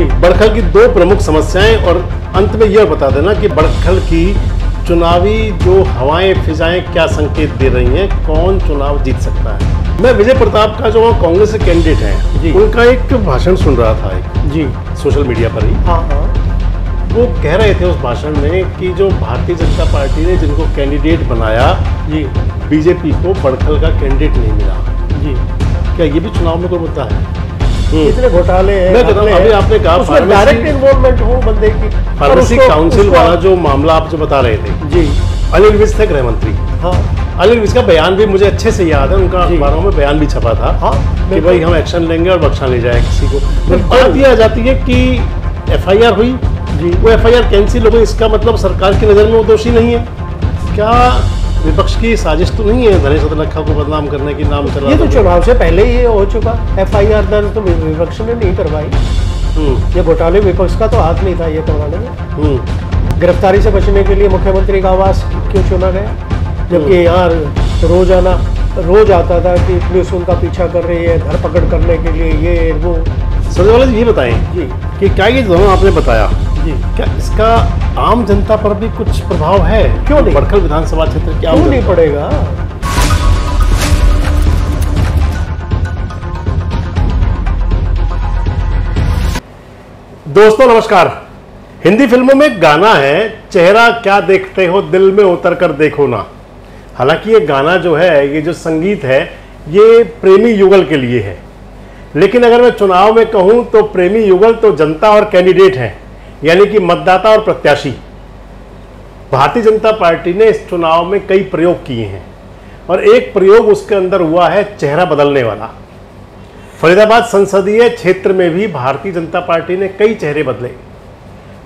जी। बड़खल की दो प्रमुख समस्याएँ और अंत में यह बता देना कि बड़खल की चुनावी जो हवाएँ फिजाएँ क्या संकेत दे रही हैं कौन चुनाव जीत सकता है? मैं विजय प्रताप का जो वहाँ कांग्रेस के कैंडिडेट हैं जी। उनका एक भाषण सुन रहा था एक जी। सोशल मीडिया पर ही। हाँ हाँ। वो कह रहे थे उस भाषण में कि जो भारतीय जनता पार्टी ने जिनको कैंडिडेट बनाया जी। बीजेपी को बड़खल का कैंडिडेट नहीं मिला। जी। क्या ये भी चुनाव में कोई मुद्दा है। कितने घोटाले हैं मैं कहता हूँ, अभी आपने कहा उसमें डायरेक्ट इन्वॉल्वमेंट हो बंदे की फार्मेसी काउंसिल वाला जो मामला आप जो बता रहे थे। जी। अनिल विज थे गृह मंत्री। हाँ। अनिल विज का बयान भी मुझे अच्छे से याद है उनका अखबारों में बयान भी छपा था हाँ कि भाई हम एक्शन लेंगे और बख्शा ले जाए किसी को। तो बात यह आ जाती है कि एफआईआर हुई जी। वो एफआईआर कैंसिल हो गई इसका मतलब सरकार की नज़र में वो दोषी नहीं है। क्या विपक्ष की साजिश तो नहीं है धनेश अदलखा को बदनाम करने की नाम चला ये तो चुनाव से पहले ही हो चुका। एफ़ आई आर दर्ज तो विपक्ष ने नहीं करवाई। हम्म, ये घोटाले विपक्ष का तो हाथ नहीं था ये करवाने में। हम्म, गिरफ्तारी से बचने के लिए मुख्यमंत्री का आवास क्यों चुना गया? जबकि यहाँ रोज़ाना रोज आता था कि पुलिस उनका पीछा कर रही है धरपकड़ करने के लिए ये वो। सुरजेवाला जी ये बताएँ कि क्या ये दोनों आपने बताया? जी। क्या इसका आम जनता पर भी कुछ प्रभाव है? क्यों नहीं? बड़खल विधानसभा क्षेत्र क्या क्यों नहीं पड़ेगा? दोस्तों नमस्कार। हिंदी फ़िल्मों में गाना है चेहरा क्या देखते हो दिल में उतर कर देखो ना। हालाँकि ये गाना जो है ये जो संगीत है ये प्रेमी युगल के लिए है। लेकिन अगर मैं चुनाव में कहूँ तो प्रेमी युगल तो जनता और कैंडिडेट हैं। यानी कि मतदाता और प्रत्याशी। भारतीय जनता पार्टी ने इस चुनाव में कई प्रयोग किए हैं और एक प्रयोग उसके अंदर हुआ है चेहरा बदलने वाला। फरीदाबाद संसदीय क्षेत्र में भी भारतीय जनता पार्टी ने कई चेहरे बदले।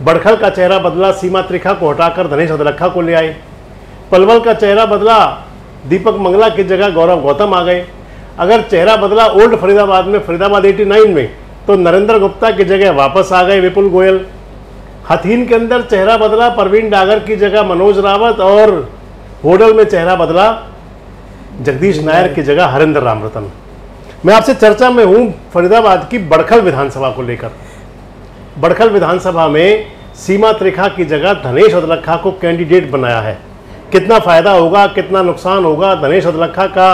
बड़खल का चेहरा बदला, सीमा त्रिखा को हटाकर धनेश अदलखा को ले आए। पलवल का चेहरा बदला, दीपक मंगला की जगह गौरव गौतम आ गए। अगर चेहरा बदला ओल्ड फरीदाबाद में, फरीदाबाद 89 में तो नरेंद्र गुप्ता की जगह वापस आ गए विपुल गोयल। हथीन के अंदर चेहरा बदला परवीन डागर की जगह मनोज रावत और होडल में चेहरा बदला जगदीश नायर की जगह हरिंदर रामरतन। मैं आपसे चर्चा में हूँ फरीदाबाद की बड़खल विधानसभा को लेकर। बड़खल विधानसभा में सीमा त्रिखा की जगह धनेश अदलखा को कैंडिडेट बनाया है। कितना फ़ायदा होगा कितना नुकसान होगा धनेश अदलखा का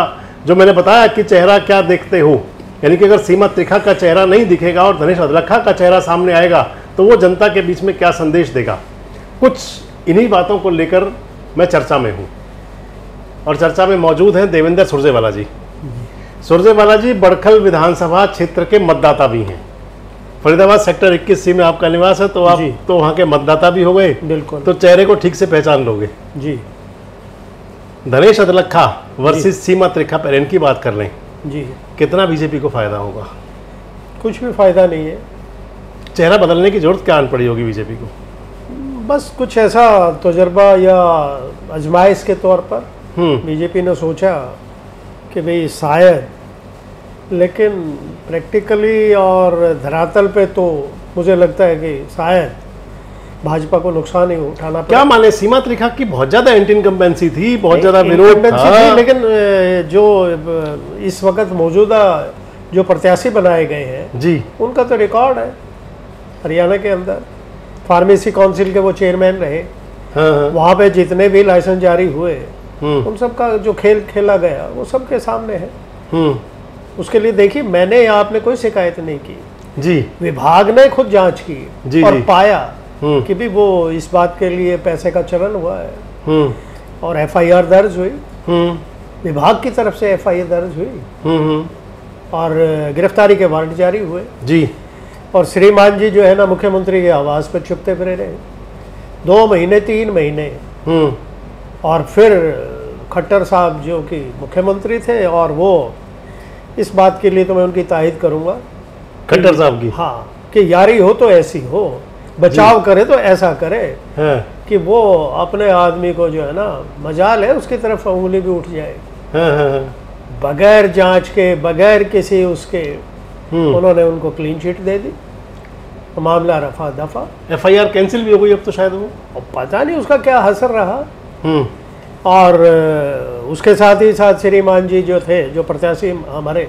जो मैंने बताया कि चेहरा क्या देखते हो। यानी कि अगर सीमा त्रिखा का चेहरा नहीं दिखेगा और धनेश अदलखा का चेहरा सामने आएगा तो वो जनता के बीच में क्या संदेश देगा? कुछ इन्हीं बातों को लेकर मैं चर्चा में हूँ। और चर्चा में मौजूद हैं देवेंद्र सुरजेवाला जी। सुरजेवाला जी बड़खल विधानसभा क्षेत्र के मतदाता भी हैं। फरीदाबाद सेक्टर 21 सी में आपका निवास है तो आप तो वहाँ के मतदाता भी हो गए। बिल्कुल। तो चेहरे को ठीक से पहचान लोगे। जी। धनेश अदलखा वर्सेस सीमा त्रिखा पर की बात कर लें। जी। कितना बीजेपी को फ़ायदा होगा? कुछ भी फ़ायदा नहीं है। चेहरा बदलने की ज़रूरत क्या आन पड़ी होगी बीजेपी को? बस कुछ ऐसा तजर्बा या आजमाइश के तौर पर हम्म। बीजेपी ने सोचा कि भाई शायद लेकिन प्रैक्टिकली और धरातल पे तो मुझे लगता है कि शायद भाजपा को नुकसान ही उठाना क्या माने सीमा त्रिखा की बहुत ज़्यादा एंटी इनकम्बेंसी थी बहुत ज़्यादा विरोध थी, लेकिन जो इस वक्त मौजूदा जो प्रत्याशी बनाए गए हैं जी। उनका तो रिकॉर्ड है। हरियाणा के अंदर फार्मेसी काउंसिल के वो चेयरमैन रहे। हाँ हाँ। वहाँ पे जितने भी लाइसेंस जारी हुए हम्म। उन सब का जो खेल खेला गया वो सबके सामने है। हम्म। उसके लिए देखिए मैंने यहाँ आपने कोई शिकायत नहीं की। जी। विभाग ने खुद जाँच की जी, और जी। पाया हम्म। कि भी वो इस बात के लिए पैसे का चलन हुआ है। और एफआईआर दर्ज हुई। विभाग की तरफ़ से एफआईआर दर्ज हुई। और गिरफ्तारी के वारंट जारी हुए। जी। और श्रीमान जी जो है ना मुख्यमंत्री के आवास पर चुपते फिरे रहे। दो महीने तीन महीने। हम्म। और फिर खट्टर साहब जो कि मुख्यमंत्री थे और वो इस बात के लिए तो मैं उनकी तायद करूँगा खट्टर साहब की? हाँ कि यारी हो तो ऐसी हो बचाव करे तो ऐसा करे हाँ। कि वो अपने आदमी को जो है ना मजाल है उसकी तरफ़ उंगली भी उठ जाए। हाँ हाँ हाँ, बगैर जाँच के बगैर किसी उसके उन्होंने उनको क्लीन चिट दे दी। तो मामला रफा दफ़ा। एफ़ आई आर कैंसिल भी हो गई अब तो शायद वो। अब पता नहीं उसका क्या असर रहा। हम्म। और उसके साथ ही साथ श्रीमान जी जो थे जो प्रत्याशी हमारे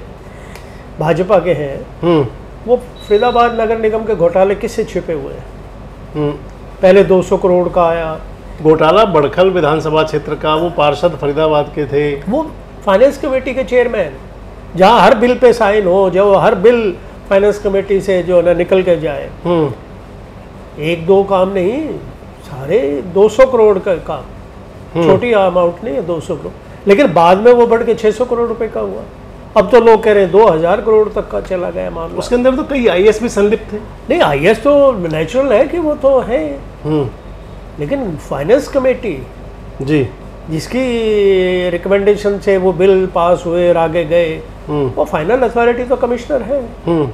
भाजपा के हैं हम्म। वो फरीदाबाद नगर निगम के घोटाले किससे छिपे हुए हैं? हम्म, पहले 200 करोड़ का आया। घोटाला बड़खल विधानसभा क्षेत्र का वो पार्षद फरीदाबाद के थे। वो फाइनेंस कमेटी के चेयरमैन जहाँ हर बिल पे साइन हो जो हर बिल फाइनेंस कमेटी से जो है ना निकल के जाए। हम्म, एक दो काम नहीं सारे 200 करोड़ का काम। हम्म। छोटी अमाउंट नहीं है 200 करोड़। लेकिन बाद में वो बढ़ के 600 करोड़ रुपए का हुआ। अब तो लोग कह रहे हैं 2000 करोड़ तक का चला गया मामला। उसके अंदर तो कई आई भी संलिप्त थे। नहीं आई तो नेचुरल है कि वो तो है। हम्म, लेकिन फाइनेंस कमेटी जी। जिसकी रिकमेंडेशन से वो बिल पास हुए और आगे गए हम्म, वो फाइनल अथॉरिटी तो कमिश्नर है। हम्म,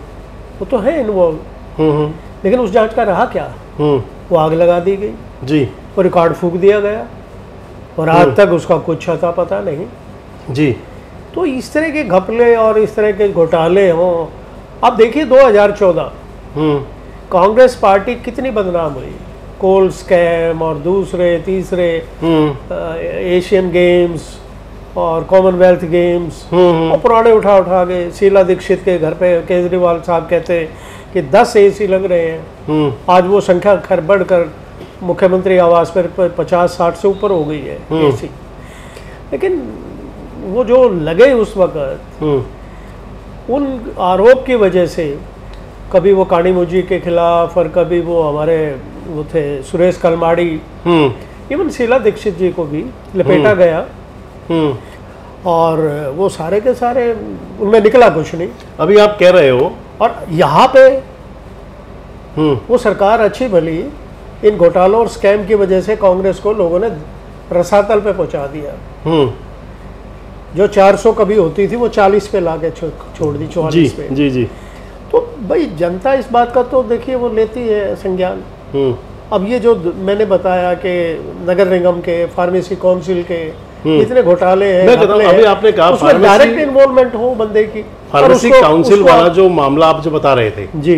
वो तो है इन्वॉल्व हम्म, लेकिन उस जाँच का रहा क्या? वो आग लगा दी गई। जी। वो रिकॉर्ड फूक दिया गया। और आज तक उसका कुछ अता पता नहीं। जी। तो इस तरह के घपले और इस तरह के घोटाले हों अब देखिए 2014 हम्म, कांग्रेस पार्टी कितनी बदनाम हुई। कोल स्कैम और दूसरे तीसरे हम्म, एशियन गेम्स और कॉमनवेल्थ गेम्स हम्म, और पुराने उठा उठा के शीला दीक्षित के घर पे केजरीवाल साहब कहते हैं कि 10 एसी लग रहे हैं। हम्म, आज वो संख्या खैर बढ़कर मुख्यमंत्री आवास पर पचास साठ से ऊपर हो गई है हम्म। एसी लेकिन वो जो लगे उस वक्त हम्म, उन आरोप की वजह से कभी वो कानी मुजी के खिलाफ और कभी वो हमारे वो थे सुरेश कलमाड़ी। हम्म, इवन शीला दीक्षित जी को भी लपेटा गया। हम्म। और वो सारे के सारे उनमें निकला कुछ नहीं। अभी आप कह रहे हो। और यहाँ पे हम्म, वो सरकार अच्छी भली इन घोटालों और स्कैम की वजह से कांग्रेस को लोगों ने रसातल पे पहुँचा दिया। हम्म, जो 400 कभी होती थी वो 40 पे लाके छोड़ दी जी पे। जी जी। तो भाई जनता इस बात का तो देखिए वो लेती है संज्ञान। हम्म, अब ये जो मैंने बताया कि नगर निगम के फार्मेसी काउंसिल के हम्म। इतने घोटाले हैं अभी आपने कहा उसमें डायरेक्ट इन्वॉल्वमेंट हो बंदे की। फार्मेसी काउंसिल वाला जो मामला आप जो बता रहे थे। जी।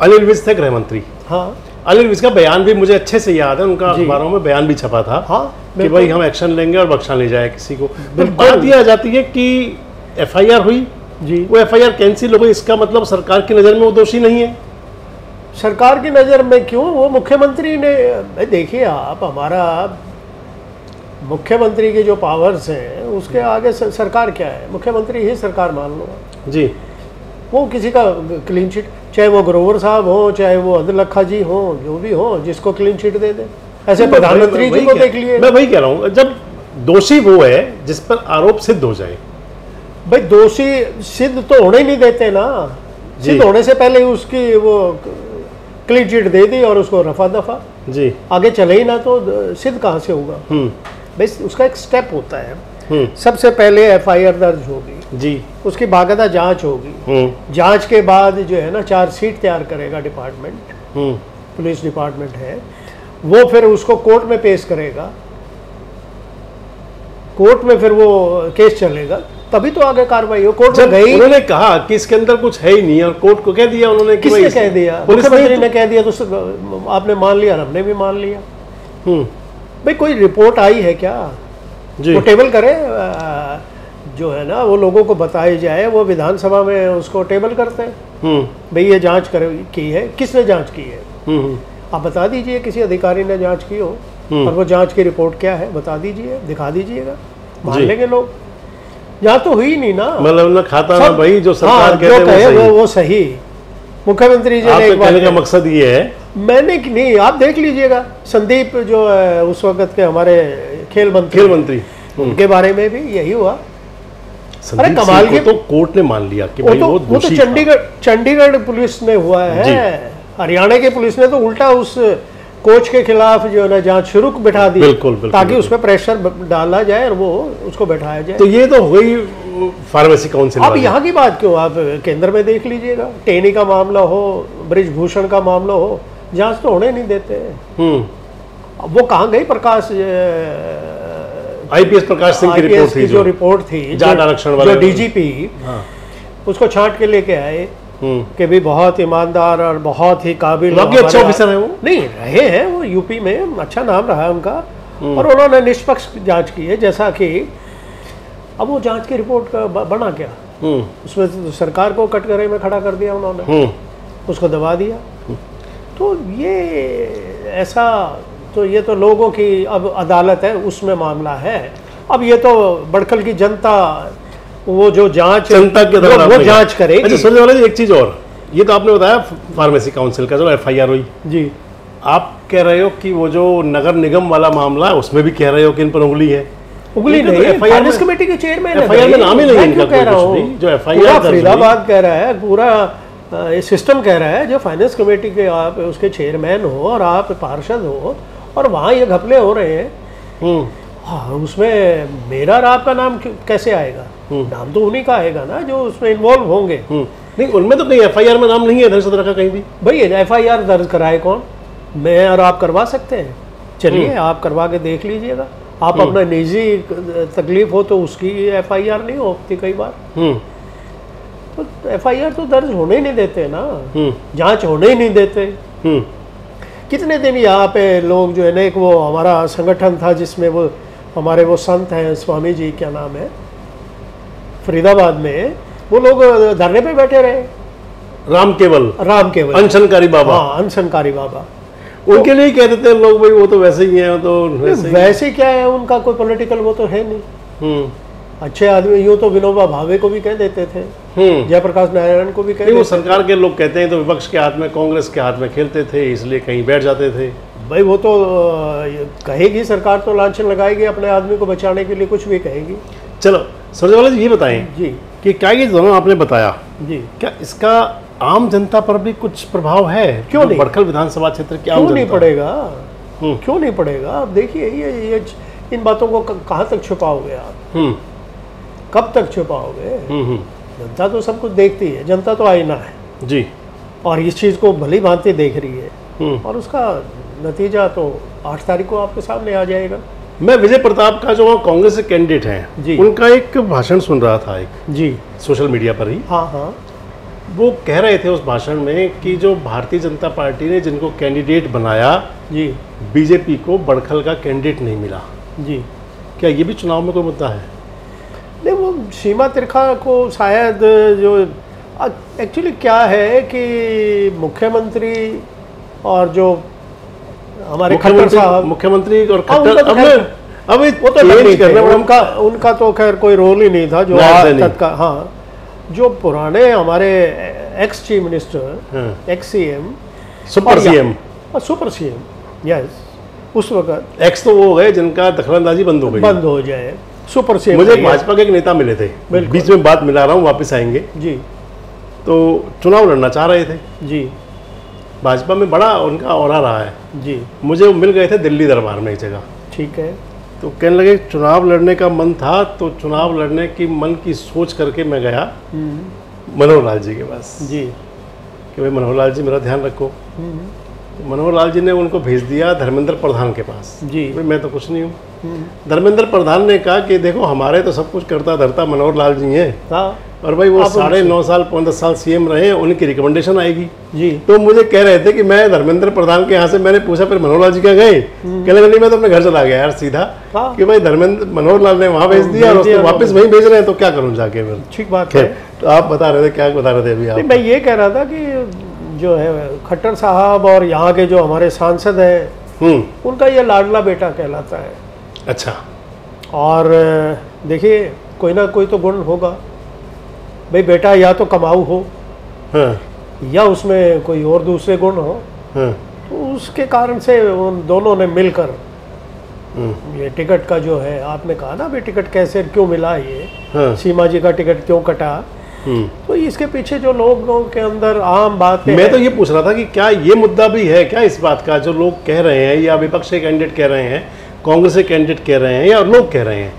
अनिल विज थे गृह मंत्री। हाँ। अनिल विज का बयान भी मुझे अच्छे से याद है उनका अखबारों में बयान भी छपा था हाँ कि भाई हम एक्शन लेंगे और बख्शा ले जाए किसी को। बात यह आ जाती है कि एफआईआर हुई। जी। वो एफआईआर कैंसिल हो गई इसका मतलब सरकार की नज़र में वो दोषी नहीं है। सरकार की नज़र में क्यों? वो मुख्यमंत्री ने भाई देखिए आप हमारा मुख्यमंत्री की जो पावर्स हैं उसके आगे सरकार क्या है? मुख्यमंत्री ही सरकार मान लो। जी। वो किसी का क्लीन चिट चाहे वो ग्रोवर साहब हो चाहे वो अदलखा जी हो जो भी हो जिसको क्लीन चिट दे दे। ऐसे प्रधानमंत्री जी को देख लिए। मैं वही कह रहा हूँ जब दोषी वो है जिस पर आरोप सिद्ध हो जाए। भाई दोषी सिद्ध तो होने ही नहीं देते ना। सिद्ध होने से पहले उसकी वो क्लीन चिट दे दी और उसको रफा दफ़ा। जी। आगे चले ही ना तो सिद्ध कहाँ से होगा? हम्म। बस उसका एक स्टेप होता है। हम्म। सबसे पहले एफआईआर दर्ज होगी। जी। उसकी बाकायदा जाँच होगी। हम्म। जाँच के बाद जो है ना चार्जशीट तैयार करेगा डिपार्टमेंट हम्म। पुलिस डिपार्टमेंट है। वो फिर उसको कोर्ट में पेश करेगा। कोर्ट में फिर वो केस चलेगा। तभी तो आगे कार्रवाई हो कोर्ट में गई। उन्होंने कहा कि इसके अंदर कुछ है ही नहीं और कोर्ट को कह दिया उन्होंने कि किसने कह दिया? पुलिस मुख्यमंत्री ने ने कह दिया तो आपने मान लिया हमने भी मान लिया। हम्म। भाई कोई रिपोर्ट आई है क्या? जी। टेबल करे जो है ना वो लोगों को बताया जाए वो विधानसभा में उसको टेबल करते हैं। हम्म। भाई ये जाँच कर की है? किसने जाँच की है? हम्म आप बता दीजिए किसी अधिकारी ने जाँच की हो। और वो जाँच की रिपोर्ट क्या है बता दीजिए दिखा दीजिएगा। मान लेंगे लोग। यहाँ तो हुई नहीं ना। मतलब ना खाता ना भाई जो सरकार हाँ, कहते जो कहे वो वो सही। वो सही। मुख्यमंत्री जी ने कहने का मकसद ये है? मैंने कि नहीं आप देख लीजिएगा संदीप जो है उस वक्त के हमारे खेल मंत्री खेल मंत्री। हम्म। उनके बारे में भी यही हुआ। अरे कमाल को तो कोर्ट ने मान लिया कि वो तो वो वो तो चंडीगढ़ चंडीगढ़ पुलिस में हुआ है। हरियाणा की पुलिस ने तो उल्टा उस कोच के खिलाफ जो है जाँच शुरू बिठा दी बिल्कुल, बिल्कुल, ताकि बिल्कुल। उस पर प्रेशर डाला जाए और वो उसको बैठाया जाए। तो ये तो हो गई फार्मेसी काउंसिल अब यहाँ की बात क्यों? आप केंद्र में देख लीजिएगा। टेनी का मामला हो ब्रिजभूषण का मामला हो जाँच तो होने नहीं देते। हम्म। वो कहाँ गई? प्रकाश आईपीएस प्रकाश सिंह की रिपोर्ट थी जो जो। रिपोर्ट थी जो- आरक्षण वाले- डीजीपी हाँ। उसको छांट के लेके आए। कि भी बहुत ईमानदार और बहुत ही काबिल बाकी हमारे अच्छे ऑफिसर हैं वो? नहीं रहे हैं वो यूपी में अच्छा नाम रहा है उनका। हम्म। और उन्होंने निष्पक्ष जाँच की है जैसा कि अब वो जाँच की रिपोर्ट का बना क्या? हम्म। उसमें तो सरकार को कटघरे में खड़ा कर दिया उन्होंने। हम्म। उसको दबा दिया। तो ये ऐसा तो ये तो लोगों की अब अदालत है उसमें मामला है। अब ये तो बड़कल की जनता वो जो जाँच जनता के वो, दौरान वो जाँच करेगी। अच्छा सुनने वाले जी, एक चीज़ और। ये तो आपने बताया फार्मेसी काउंसिल का जो एफ़ आई आर हुई। जी। आप कह रहे हो कि वो जो नगर निगम वाला मामला है उसमें भी कह रहे हो कि इन पर उंगली है। उगली तो नहीं फाइनेंस कमेटी के चेयरमैन FIR में नाम ही नहीं इनका कह रहा हूँ? जो। फरीदाबाद कह रहा है पूरा ये सिस्टम कह रहा है जो फाइनेंस कमेटी के आप उसके चेयरमैन हो और आप पार्षद हो और वहाँ ये घपले हो रहे हैं। हम्म। हाँ उसमें मेरा और आपका नाम कैसे आएगा? नाम तो उन्हीं का आएगा ना जो उसमें इन्वॉल्व होंगे। हम्म। नहीं उनमें तो नहीं एफ़ आई आर में नाम नहीं है सदर का कहीं भी। भाई एफ़ आई आर दर्ज कराए कौन? मैं और आप करवा सकते हैं। चलिए आप करवा के देख लीजिएगा। आप अपना निजी तकलीफ़ हो तो उसकी एफ़ आई आर नहीं होती कई बार। हम्म। तो एफ़ आई आर तो दर्ज होने ही नहीं देते ना। हम्म। जाँच होने ही नहीं देते। हम्म। कितने दिन यहाँ पे लोग जो है ना एक वो हमारा संगठन था जिसमें वो हमारे वो संत हैं स्वामी जी क्या नाम है? फरीदाबाद में वो लोग धरने पे बैठे रहे। राम केवल। राम केवल। अनशनकारी बाबा। हाँ अनशनकारी बाबा। उनके लिए कह देते हैं लोग भाई वो तो वैसे ही हैं तो वैसे ही वैसे क्या है उनका कोई पॉलिटिकल वो तो है नहीं। हम्म। अच्छे आदमी यूँ तो विनोबा भावे को भी कह देते थे। हम्म। जयप्रकाश नारायण को भी कह वो सरकार के लोग कहते हैं तो विपक्ष के हाथ में कांग्रेस के हाथ में खेलते थे इसलिए कहीं बैठ जाते थे। भाई वो तो कहेगी सरकार तो लांछन लगाएगी अपने आदमी को बचाने के लिए कुछ भी कहेगी। चलो सरजवाला जी ये बताएँ जी। कि क्या ये दोनों आपने बताया? जी। क्या इसका आम जनता पर भी कुछ प्रभाव है? क्यों नहीं? बड़खल विधानसभा क्षेत्र की क्यों नहीं पड़ेगा? हम्म। क्यों नहीं पड़ेगा? आप देखिए ये ये इन बातों को कहाँ तक छुपाओगे आप? हम्म। कब तक छुपाओगे? हम्म जनता तो सब कुछ देखती है जनता तो आईना है। जी। और इस चीज़ को भली भांति देख रही है। और उसका नतीजा तो आठ तारीख को आपके सामने आ जाएगा। मैं विजय प्रताप का जो कांग्रेस के कैंडिडेट हैं जी। उनका एक भाषण सुन रहा था एक जी। सोशल मीडिया पर ही। हाँ हाँ। वो कह रहे थे उस भाषण में कि जो भारतीय जनता पार्टी ने जिनको कैंडिडेट बनाया जी। बीजेपी को बड़खल का कैंडिडेट नहीं मिला। जी। क्या ये भी चुनाव में कोई मुद्दा है? नहीं वो सीमा तिरखा को शायद जो एक्चुअली क्या है कि मुख्यमंत्री और जो हमारे खट्टर मुख्यमंत्री साहब। मुख्यमंत्री और हाँ, खट्टर तो अब खैर- वो तो नहीं करना उनका उनका तो खैर कोई रोल ही नहीं था जो। तक का हाँ जो पुराने हमारे ex chief minister ex C M super CM super C M yes उस वक्त एक्स तो वो हो गए जिनका दखलंदाजी बंद हो गई। बंद हो जाए। सुपर सीएम मुझे भाजपा के एक नेता मिले थे। बीच में बात मिला रहा हूँ वापस आएँगे। जी। तो चुनाव लड़ना चाह रहे थे। जी। भाजपा में बड़ा उनका और रहा है। जी। मुझे वो मिल गए थे दिल्ली दरबार में एक जगह। ठीक है। तो कहने लगे चुनाव लड़ने का मन था तो चुनाव लड़ने की मन की सोच करके मैं गया हम्म, मनोहर लाल जी के पास। जी। कि भाई मनोहर लाल जी मेरा ध्यान रखो। हम्म, तो मनोहर लाल जी ने उनको भेज दिया धर्मेंद्र प्रधान के पास। जी। भाई मैं तो कुछ नहीं हूँ। हम्म, धर्मेंद्र प्रधान ने कहा कि देखो हमारे तो सब कुछ करता धरता मनोहर लाल जी हैं। हाँ। और भाई वो साढ़े नौ साल दस साल सीएम रहे उनकी रिकमेंडेशन आएगी। जी। तो मुझे कह रहे थे कि मैं धर्मेंद्र प्रधान के यहाँ से मैंने पूछा फिर मनोहर लाल जी क्या गए? कहने लगे नहीं मैं तो अपने घर चला गया यार सीधा। हाँ। कि भाई धर्मेंद्र मनोहर लाल ने वहाँ भेज दिया और उसको वापस वहीं भेज रहे हैं तो क्या करूँ जाके फिर? ठीक बात है। तो आप बता रहे थे क्या बता रहे थे अभी आप? मैं ये कह रहा था कि जो है खट्टर साहब और यहाँ के जो हमारे सांसद हैं हम्म। उनका ये लाडला बेटा कहलाता है। अच्छा। और देखिए कोई ना कोई तो गुण होगा। भाई बेटा या तो कमाऊ हो हाँ। या उसमें कोई और दूसरे गुण हो हाँ। तो उसके कारण से उन दोनों ने मिलकर हम्म, ये टिकट का जो है आपने कहा ना भाई टिकट कैसे क्यों मिला ये? हाँ। सीमा जी का टिकट क्यों कटा? हम्म। तो इसके पीछे जो लोगों के अंदर आम बातें मैं तो ये पूछ रहा था कि क्या ये मुद्दा भी है क्या इस बात का जो लोग कह रहे हैं या विपक्ष के कैंडिडेट कह रहे हैं कांग्रेस के कैंडिडेट कह रहे हैं या लोग कह रहे हैं?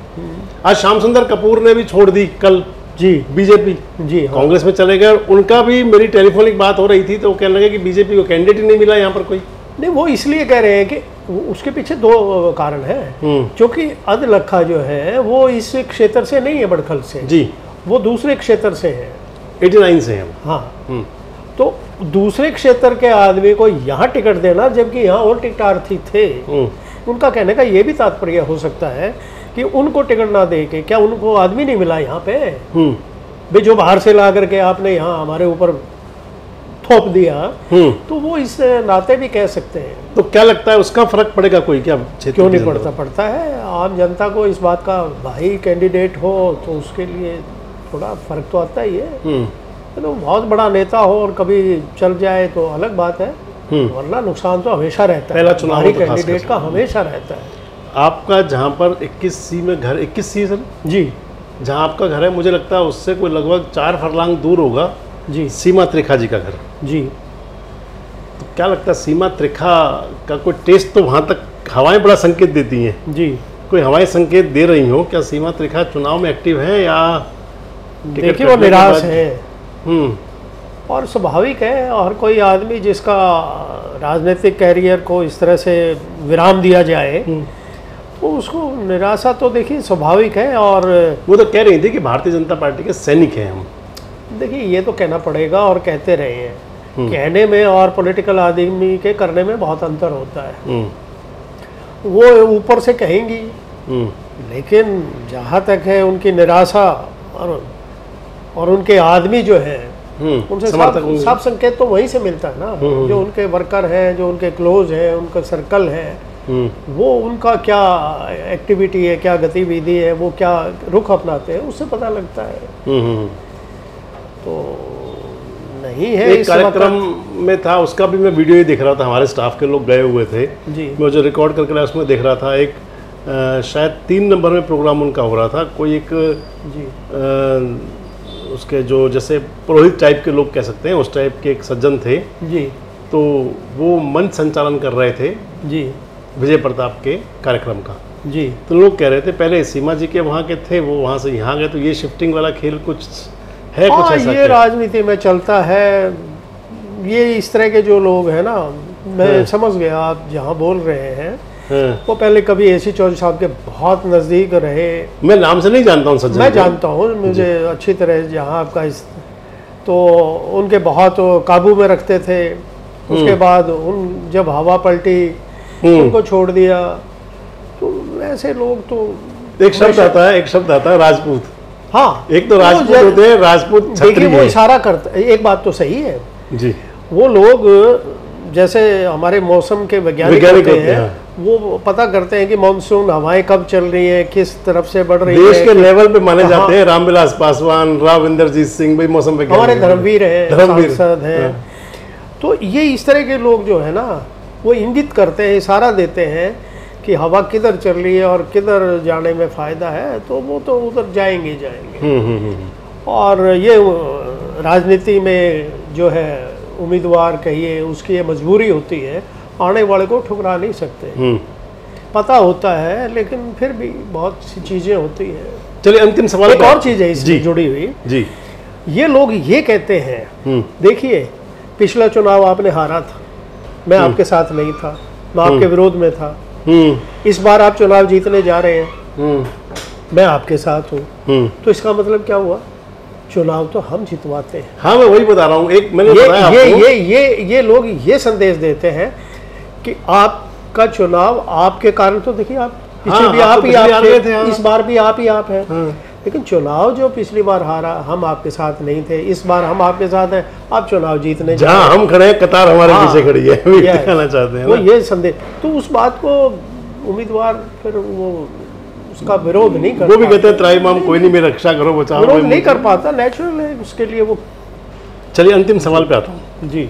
आज श्याम सुंदर कपूर ने भी छोड़ दी कल जी बीजेपी जी हाँ। कांग्रेस में चले गए और उनका भी मेरी टेलीफोनिक बात हो रही थी तो वो कहने लगे कि बीजेपी को कैंडिडेट ही नहीं मिला यहाँ पर कोई। नहीं वो इसलिए कह रहे हैं कि उसके पीछे दो कारण है। हम्म। क्योंकि अधलखा जो है वो इस क्षेत्र से नहीं है बड़खल से। जी। वो दूसरे क्षेत्र से है। 89 से हैं हाँ। हम्म, तो दूसरे क्षेत्र के आदमी को यहाँ टिकट देना जबकि यहाँ और टिकटार्थी थे। हम्म, उनका कहने का ये भी तात्पर्य हो सकता है कि उनको टिकट ना दे के क्या उनको आदमी नहीं मिला यहाँ पे? हम्म, भाई जो बाहर से ला करके आपने यहाँ हमारे ऊपर थोप दिया हम्म। तो वो इस नाते भी कह सकते हैं। तो क्या लगता है उसका फ़र्क पड़ेगा कोई? क्या क्यों नहीं पड़ता? पड़ता है। आम जनता को इस बात का भाई कैंडिडेट हो तो उसके लिए थोड़ा फ़र्क तो आता ही है? हम्म। तो बहुत बड़ा नेता हो और कभी चल जाए तो अलग बात है। वरना नुकसान तो हमेशा रहता है। पहला चुनाव तो कैंडिडेट का हमेशा रहता है। आपका जहाँ पर 21 सी में घर 21 सी सर? जी। जहाँ आपका घर है मुझे लगता है उससे कोई लगभग चार फरलांग दूर होगा जी। सीमा त्रिखा जी का घर। जी। तो क्या लगता है सीमा त्रिखा का कोई टेस्ट तो वहाँ तक हवाएँ बड़ा संकेत देती हैं? जी। कोई हवाएँ संकेत दे रही हो? क्या सीमा त्रिखा चुनाव में एक्टिव है या देखिए वो निराश है। हम्म। और स्वाभाविक है और कोई आदमी जिसका राजनीतिक कैरियर को इस तरह से विराम दिया जाए तो उसको निराशा तो देखिए स्वाभाविक है और वो तो कह रही थी कि भारतीय जनता पार्टी के सैनिक हैं हम। देखिए ये तो कहना पड़ेगा और कहते रहे हैं। हम्म। कहने में और पॉलिटिकल आदमी के करने में बहुत अंतर होता है। हम्म। वो ऊपर से कहेंगी। हम्म। लेकिन जहाँ तक है उनकी निराशा और और उनके आदमी जो है उनसे साफ़ संकेत तो वहीं से मिलता है ना। जो उनके वर्कर हैं जो उनके क्लोज हैं उनका सर्कल है वो उनका क्या एक्टिविटी है क्या गतिविधि है वो क्या रुख अपनाते हैं उससे पता लगता है। हम्म हम्म तो नहीं है एक कार्यक्रम में था उसका भी मैं वीडियो ही देख रहा था हमारे स्टाफ के लोग गए हुए थे। जी। मैं जो रिकॉर्ड करके लाया उसमें देख रहा था एक अ, शायद तीन नंबर में प्रोग्राम उनका हो रहा था कोई एक जी। अ, उसके जो जैसे पुरोहित टाइप के लोग कह सकते हैं उस टाइप के एक सज्जन थे। जी। तो वो मंच संचालन कर रहे थे। जी। विजय प्रताप के कार्यक्रम का। जी। तो लोग कह रहे थे पहले सीमा जी के वहाँ के थे वो वहाँ से यहाँ गए तो ये शिफ्टिंग वाला खेल कुछ है कुछ हाँ ऐसा ये राजनीति में चलता है। ये इस तरह के जो लोग हैं ना मैं हाँ। समझ गया आप जहाँ बोल रहे हैं। हाँ। वो पहले कभी एसी चौधरी साहब के बहुत नज़दीक रहे। मैं नाम से नहीं जानता हूँ सज्जन मैं जानता हूँ मुझे अच्छी तरह जहाँ आपका इस तो उनके बहुत काबू में रखते थे। उसके बाद उन जब हवा पलटी। उनको छोड़ दिया। तो ऐसे लोग तो एक शब्द आता है एक शब्द आता है राजपूत। हाँ एक तो राजपूत होते हैं राजपूत देखिए वो इशारा करता एक बात तो सही है। जी। वो लोग जैसे हमारे मौसम के वैज्ञानिक होते होते हैं हैं, वो पता करते हैं कि मानसून हवाएँ कब चल रही हैं किस तरफ़ से बढ़ रही देश है के लेवल पे माने हाँ। जाते हैं रामविलास पासवान राव इंद्रजीत सिंह भाई मौसम वैज्ञानिक हमारे धर्मवीर हैं धर्मवीर, हैं। हाँ। तो ये इस तरह के लोग जो है ना वो इंगित करते हैं इशारा देते हैं कि हवा किधर चल रही है और किधर जाने में फ़ायदा है तो वो तो उधर जाएँगे ही जाएँगे। हम्म हम्म हम्म और ये राजनीति में जो है उम्मीदवार कहिए उसकी ये मजबूरी होती है आने वाले को ठुकरा नहीं सकते। पता होता है लेकिन फिर भी बहुत सी चीज़ें होती हैं। चलिए अंतिम सवाल एक और चीज़ है इससे जुड़ी हुई। जी। ये लोग ये कहते हैं देखिए पिछला चुनाव आपने हारा था। मैं आपके साथ नहीं था मैं आपके विरोध में था। हम्म। इस बार आप चुनाव जीतने जा रहे हैं। हम्म। मैं आपके साथ हूँ। हम्म। तो इसका मतलब क्या हुआ? चुनाव तो हम जितवाते हैं। हाँ मैं वही बता रहा हूँ। एक मैंने ये ये ये ये ये लोग ये संदेश देते हैं कि आपका चुनाव आपके कारण तो देखिए आप हाँ, भी आप आप तो ही आप थे, थे, हाँ। इस बार भी आप ही आप हैं। हाँ। लेकिन चुनाव जो पिछली बार हारा हम आपके साथ नहीं थे इस बार हम आपके साथ हैं आप चुनाव जीतने जा जहाँ हम खड़े हैं कतार हमारे हाँ। पीछे खड़ी है. दिखाना चाहते हैं वो ये संदेश तो उस बात को उम्मीदवार फिर वो उसका विरोध नहीं कर वो भी कहते हैं त्राईमाम कोई नहीं मेरी रक्षा करो बचाओ विरोध नहीं कर पाता नेचुरल है उसके लिए वो चलिए अंतिम सवाल पे आता हूँ। जी।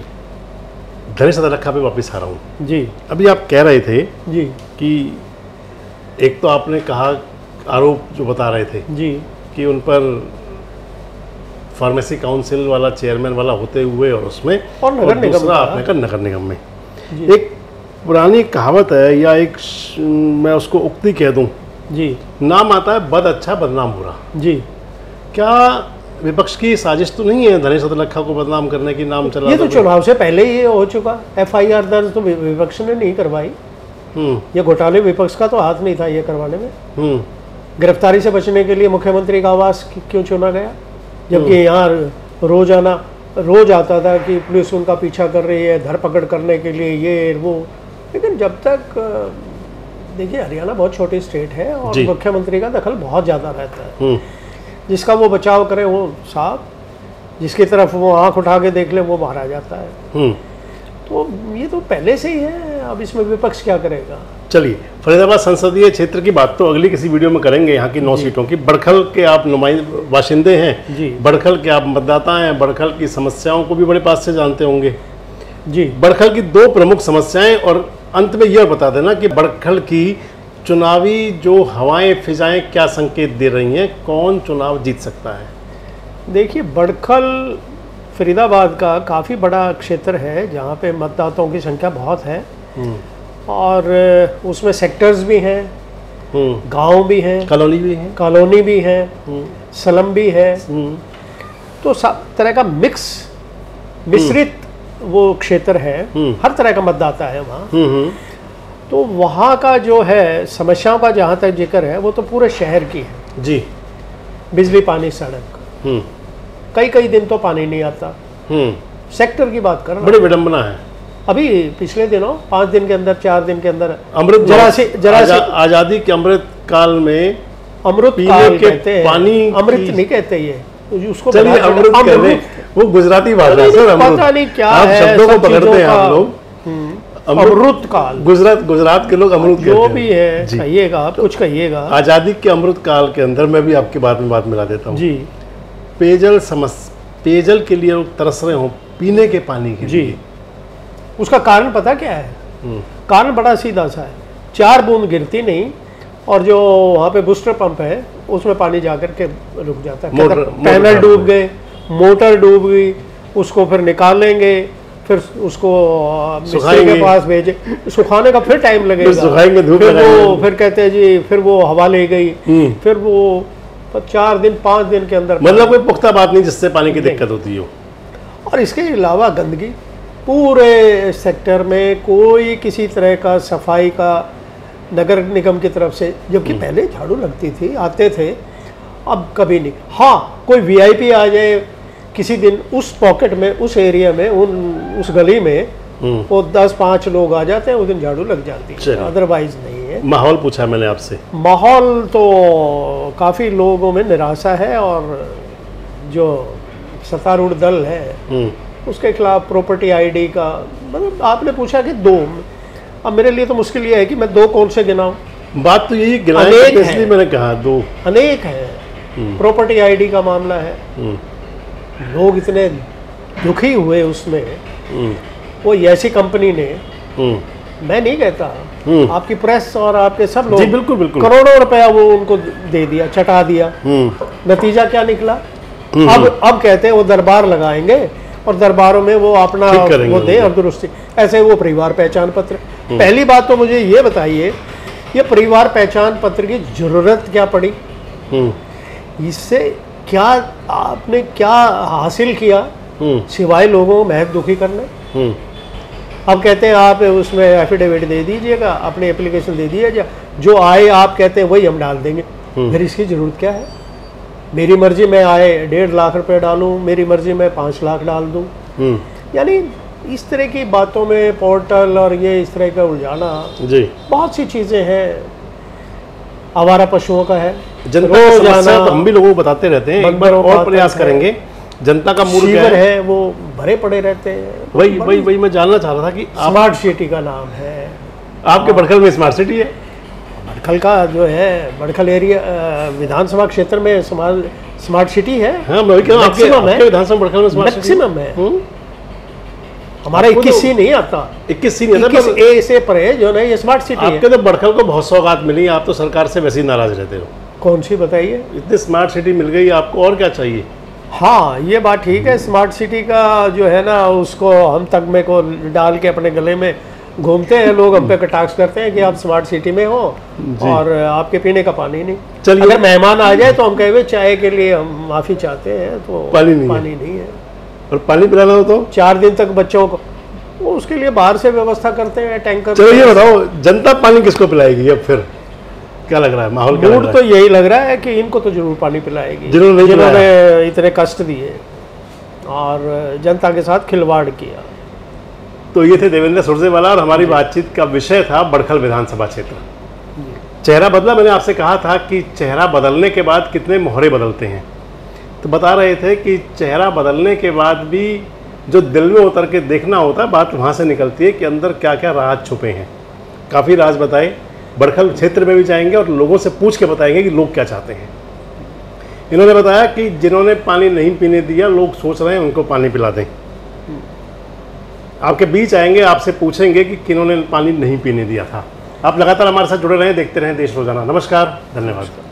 धनेश रखा पे वापस आ रहा हूँ। जी। अभी आप कह रहे थे जी। कि एक तो आपने कहा आरोप जो बता रहे थे जी। कि उन पर फार्मेसी काउंसिल वाला चेयरमैन वाला होते हुए और उसमें और नगर निगम। आपने कहा नगर निगम में। एक पुरानी कहावत है या एक मैं उसको उक्ति कह दूँ। जी। नाम आता है बद अच्छा बदनाम बुरा। जी। क्या विपक्ष की साजिश तो नहीं है धनेश लखा को बदनाम करने की नाम चला ये तो चुनाव से पहले ही ये हो चुका। एफआईआर दर्ज तो विपक्ष ने नहीं करवाई। हम्म। ये घोटाले विपक्ष का तो हाथ नहीं था ये करवाने में। हम्म। गिरफ्तारी से बचने के लिए मुख्यमंत्री का आवास क्यों- चुना गया? जबकि यहाँ रोज़ाना रोज आता था कि पुलिस उनका पीछा कर रही है धरपकड़ करने के लिए ये वो। लेकिन जब तक देखिए हरियाणा बहुत छोटी स्टेट है और मुख्यमंत्री का दखल बहुत ज़्यादा रहता है। हम्म। जिसका वो बचाव करे वो साहब जिसकी तरफ़ वो आँख उठा के देख ले वो मारा जाता है। हम्म। तो ये तो पहले से ही है अब इसमें विपक्ष क्या करेगा? चलिए फरीदाबाद संसदीय क्षेत्र की बात तो अगली किसी वीडियो में करेंगे यहाँ की नौ सीटों की। बड़खल के आप नुमाइंद बाशिंदे हैं। जी। बड़खल के आप मतदाता हैं बड़खल की समस्याओं को भी बड़े पास से जानते होंगे। जी। बड़खल की दो प्रमुख समस्याएँ और अंत में यह बता देना कि बड़खल की चुनावी जो हवाएँ फिजाएँ क्या संकेत दे रही हैं कौन चुनाव जीत सकता है? देखिए बड़खल फरीदाबाद का काफ़ी बड़ा क्षेत्र है जहाँ पे मतदाताओं की संख्या बहुत है। और उसमें सेक्टर्स भी हैं। हम्म। गाँव भी हैं। कॉलोनी भी है। कॉलोनी भी है। हम्म, स्लम भी है। हम्म, तो सब तरह का मिक्स मिश्रित वो क्षेत्र है। हम्म। हर तरह का मतदाता है वहाँ। हम्म, हम्म, तो वहाँ का जो है समस्याओं का जहाँ तक ज़िक्र है वो तो पूरे शहर की है। जी। बिजली पानी सड़क। हम्म। कई कई दिन तो पानी नहीं आता। हम्म। सेक्टर की बात कर रहा बड़ी विडम्बना है। अभी पिछले दिनों पाँच दिन के अंदर चार दिन के अंदर अमृत जरा सी जरा आज़ादी के अमृत काल में अमृत काल कहते हैं। पानी अमृत नहीं कहते ये। उसको चलिए अमृत वो गुजराती भाषा सर पता नहीं क्या आप है, शब्दों को पकड़ते हैं आप लोग। हम्म, अमृत काल। गुजरात गुजरात के लोग अमृत जो भी है कहिएगा आप कुछ कहिएगा। आज़ादी के अमृत काल के अंदर मैं भी आपकी बात में बात मिला देता हूँ। जी। पेयजल समस पेयजल के लिए लोग तरस रहे हो पीने के पानी के जी। लिए। उसका कारण पता क्या है? हम्म, कारण बड़ा सीधा सा है। चार बूंद गिरती नहीं और जो वहाँ पे बूस्टर पंप है उसमें पानी जाकर के रुक जाता है। मोटर- पैनल डूब गए मोटर डूब गई उसको फिर निकालेंगे फिर उसको मिस्त्री के पास भेजे। सुखाने का फिर टाइम लगेगा। फिर वो फिर कहते हैं जी फिर वो हवा ले गई। हम्म। फिर वो चार दिन पाँच दिन के अंदर मतलब कोई पुख्ता बात नहीं जिससे पानी की दिक्कत होती हो। और इसके अलावा गंदगी। पूरे सेक्टर में कोई किसी तरह का सफ़ाई का नगर निगम की तरफ़ से जबकि पहले झाड़ू लगती थी आते थे अब कभी नहीं। हाँ कोई वीआईपी आ जाए किसी दिन उस पॉकेट में उस एरिया में उन उस गली में हम्म, वो दस पाँच लोग आ जाते हैं उस दिन झाड़ू लग जाती है। अदरवाइज़ नहीं है। माहौल पूछा मैंने आपसे। माहौल तो काफ़ी लोगों में निराशा है और जो सत्तारूढ़ दल है हम्म, उसके खिलाफ प्रॉपर्टी आईडी का मतलब आपने पूछा कि दो। अब मेरे लिए तो मुश्किल ये है कि मैं दो कौन से गिनाऊं? बात तो यही इसलिए मैंने कहा दो। अनेक है। प्रॉपर्टी आईडी का मामला है। हम्म, लोग इतने दुखी हुए उसमें। हम्म, वो ऐसी कंपनी ने हम्म, मैं नहीं कहता। आपकी प्रेस और आपके सब लोग बिल्कुल बिल्कुल। करोड़ों रुपया वो उनको दे दिया चटा दिया। नतीजा क्या निकला। अब अब कहते हैं वो दरबार लगाएँगे। और दरबारों में वो अपना वो दें और दुरुस्ती। ऐसे वो परिवार पहचान पत्र। पहली बात तो मुझे ये बताइए ये परिवार पहचान पत्र की ज़रूरत क्या पड़ी? हम्म, इससे क्या आपने क्या हासिल किया हम्म, सिवाय लोगों को महक दुखी करना? हम्म, अब कहते हैं आप उसमें एफिडेविट दे दीजिएगा अपनी एप्लीकेशन दे दीजिएगा जो आए आप कहते हैं वही हम डाल देंगे। हम्म। फिर इसकी ज़रूरत क्या है? मेरी मर्ज़ी में आए डेढ़ लाख रुपए डालूं मेरी मर्ज़ी में पाँच लाख डाल दूँ। हम्म, यानी इस तरह की बातों में पोर्टल और ये इस तरह का उलझाना जी। बहुत सी चीज़ें हैं आवारा पशुओं का है। जनता तो हम भी लोगों को बताते रहते हैं एक बार और प्रयास करेंगे। जनता का मूड क्या है? है वो भरे पड़े रहते हैं। वही वही वही मैं जानना चाह रहा था कि स्मार्ट सिटी का नाम है। आपके बड़खल में स्मार्ट सिटी है? बड़खल का जो है बड़खल एरिया विधानसभा क्षेत्र में स्मार्ट स्मार्ट सिटी है। हाँ मैं रहा हूँ है। आपके विधानसभा बड़खल में स्मार्ट मैक्सिमम है। हम्म, हमारा इक्कीस तो- सी नहीं आता। इक्कीस सी नहीं इक्कीस पर ए से परे जो है ये स्मार्ट सिटी आपके तो बड़खल को बहुत सौगात मिली आप तो सरकार से वैसे ही नाराज़ रहते हो। कौन सी बताइए? इतनी स्मार्ट सिटी मिल गई आपको और क्या चाहिए? हाँ ये बात ठीक है स्मार्ट सिटी का जो है ना उसको हम तगमे को डाल के अपने गले में घूमते हैं लोग हम पे कटाक्ष करते हैं कि आप स्मार्ट सिटी में हो और आपके पीने का पानी नहीं। चलिए। अगर मेहमान आ जाए तो हम कहे चाय के लिए हम माफ़ी चाहते हैं तो पानी नहीं पानी नहीं है। और पानी पिलाना हो तो? चार दिन तक बच्चों को वो उसके लिए बाहर से व्यवस्था करते हैं टैंकर चलो ये बताओ जनता पानी किसको पिलाएगी अब फिर? क्या लग रहा है? माहौल मूड तो यही लग रहा है कि इनको तो ज़रूर पानी पिलाएगी। जिन्होंने नहीं जिन्होंने इतने कष्ट दिए और जनता के साथ खिलवाड़ किया। तो ये थे देवेंद्र सुरजेवाला और हमारी बातचीत का विषय था बड़खल विधानसभा क्षेत्र। चेहरा बदला, मैंने आपसे कहा था कि चेहरा बदलने के बाद कितने मोहरे बदलते हैं। तो बता रहे थे कि चेहरा बदलने के बाद भी जो दिल में उतर के देखना होता है, बात वहाँ से निकलती है कि अंदर क्या क्या राज छुपे हैं। काफ़ी राज बताए, बड़खल क्षेत्र में भी जाएँगे और लोगों से पूछ के बताएँगे कि लोग क्या चाहते हैं। इन्होंने बताया कि जिन्होंने पानी नहीं पीने दिया, लोग सोच रहे हैं उनको पानी पिला दें। आपके बीच आएँगे, आपसे पूछेंगे कि किन्होंने पानी नहीं पीने दिया था। आप लगातार हमारे साथ जुड़े रहें, देखते रहें देश रोज़ाना। नमस्कार, धन्यवाद।